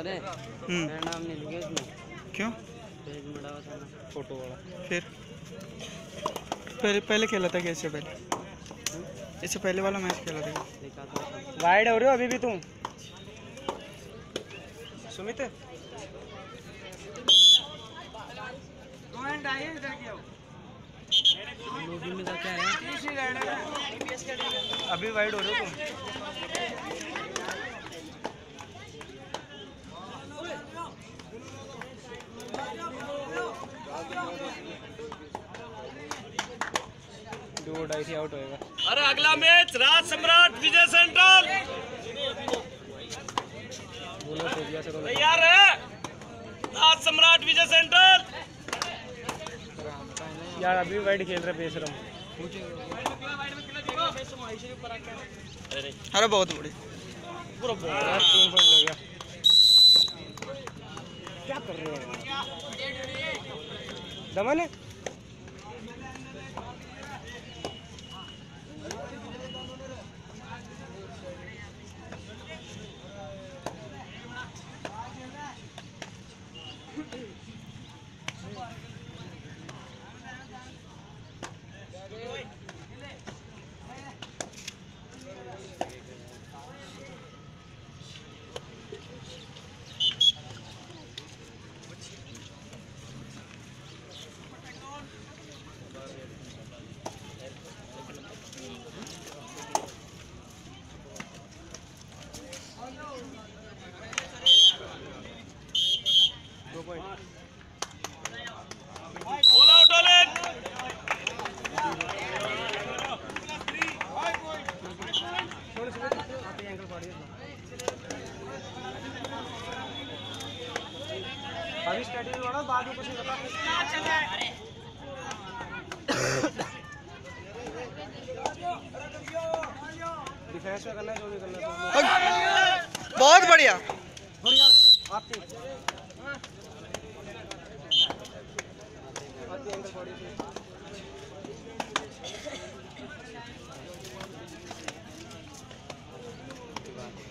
अरे हम्म मेरा नाम नहीं लिखे इसमें क्यों पेज में था ना फ़ोटो वाला फिर पहले पहले खेला था इससे पहले इससे पहले वाला मैच खेला था वाइड हो रहे हो अभी भी तुम सुमित अभी वाइड हो रहे हो तुम दो ढाई से आउट होएगा अरे अगला मैच राज सम्राट विजय सेंट्रल तैयार है? राज सम्राट विजय सेंट्रल यार अभी वाइड खेल रहे पेस रहा। अरे बहुत बड़ी। पूरा बहुत तीन पॉइंट लग गया। क्या कर रहे हैं? दमन है दो point all out all in थोड़ी सी आते एंकल फाड़ दिया अभी स्ट्रेटजी वाला बाद में कुछ नहीं पता डिफेंस में करना है जो भी करना है तो बहुत बढ़िया। बढ़िया। आती आती एंकल फाड़ी से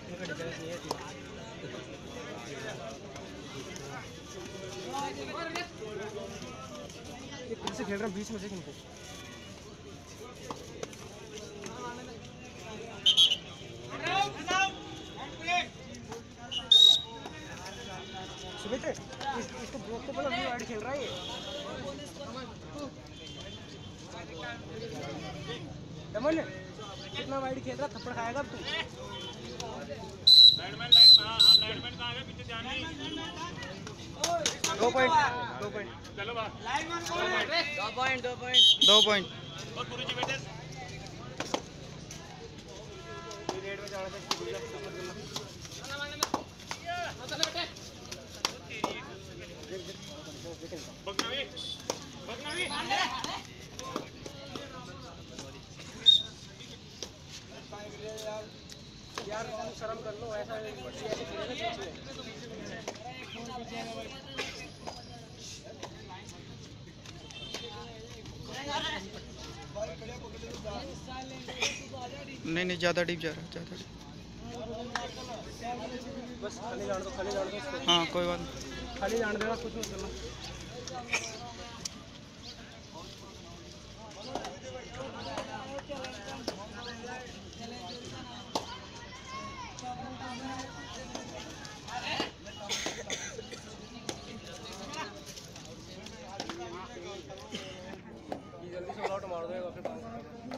इनका डिफेंस नहीं है ये फिर से खेल रहे हैं बीच में से किनको सुमित इस, इसको ब्लॉक तो वाइड खेल रहा है ये। कितना वाइड खेल रहा थप्पड़ खाएगा तू। लाइनमैन लाइन हाँ हाँ लाइनमैन कहाँ गए पीछे ध्यान नहीं। दो पॉइंट दो पॉइंट चलो बा दो पॉइंट दो पॉइंट दो पॉइंट और गुरुजी बेटे रेड में जाना था बगनावी बगनावी यार तुम शर्म कर लो ऐसा नहीं नहीं ज़्यादा डीप जा रहा है ज़्यादा। बस खाली जान दो खाली जान दो हाँ कोई बात नहीं। खाली जान देना कुछ मत करना ये जल्दी से ऑल आउट मार देगा फिर काम खत्म।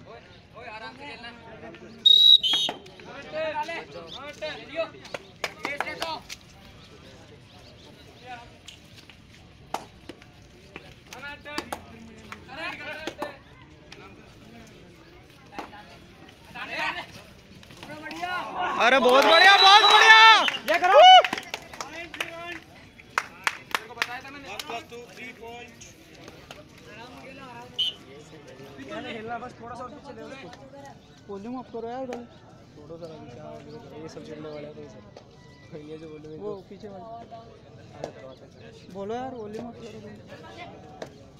अरे बहुत बढ़िया बहुत बढ़िया। ये करो। मैंने हिलना बस थोड़ा सा पीछे ले उसको वॉल्यूम अप करो यार भाई थोड़ा सा अभी क्या ये सब चिड़ने वाला है तो ये जो बोलूँ वो पीछे वाला। बोलो यार वॉल्यूम अप करो भाई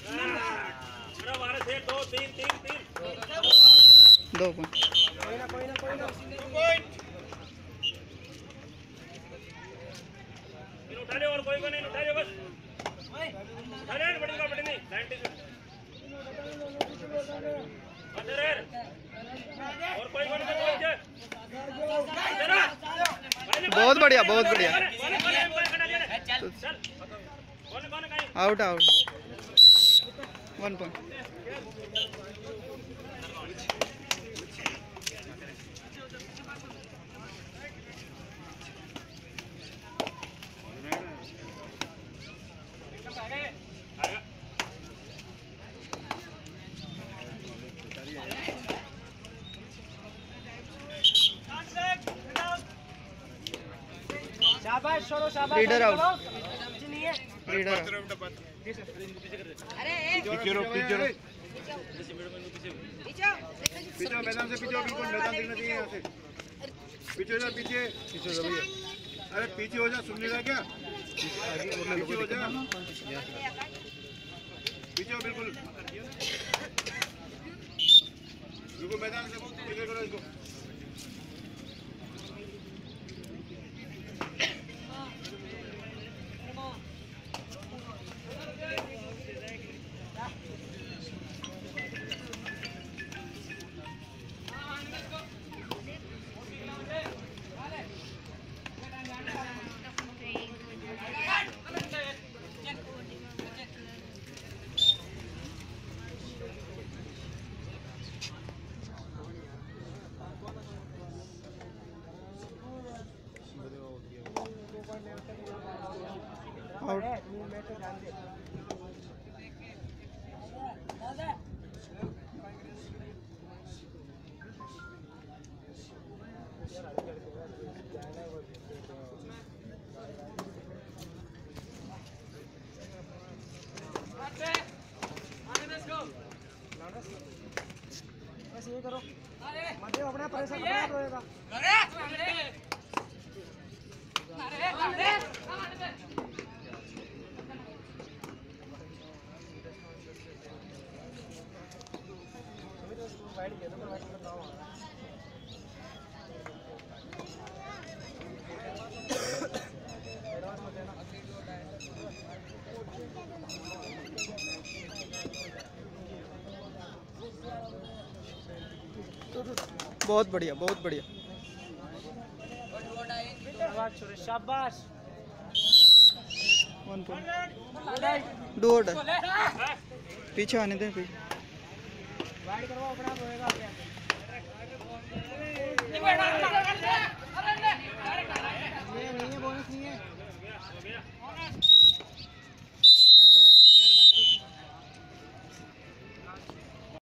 मेरा बारह से दो तीन तीन तीन दो पॉइंट कोई ना कोई ना कोई ना इन उठा ले और कोई को नहीं उठा ले बस। उठा ले बड़ी का बड़ी नहीं नाइनटी अंदर और कोई को नहीं के बहुत बढ़िया बहुत बढ़िया। आउट आउट वन पॉइंट नहीं है। लीडर पीछे मैदान से पीछे बिल्कुल मैदान दिखना चाहिए यहाँ से। पीछे हो जा पीछे। पीछे हो जा भैया। अरे पीछे हो जा सुन लेगा क्या? पीछे हो जा। पीछे हो बिल्कुल। बिल्कुल मैदान से पीछे करो इसको। बस ये करो। मत अपने परेशान अपने आप रहेगा वाइड किया ना वाइड का काम आ रहा है एडवांस मत देना बहुत बढ़िया बहुत बढ़िया। शाबाश। वन पॉइंट पीछे आने दें पीछे। नहीं है बोनस नहीं है।